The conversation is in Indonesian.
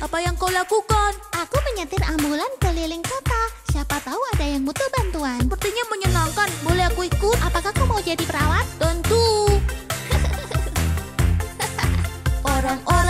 apa yang kau lakukan? Aku menyetir ambulan keliling kota. Siapa tahu ada yang butuh bantuan. Sepertinya menyenangkan. Boleh aku ikut? Apakah kau mau jadi perawat? Tentu. Orang-orang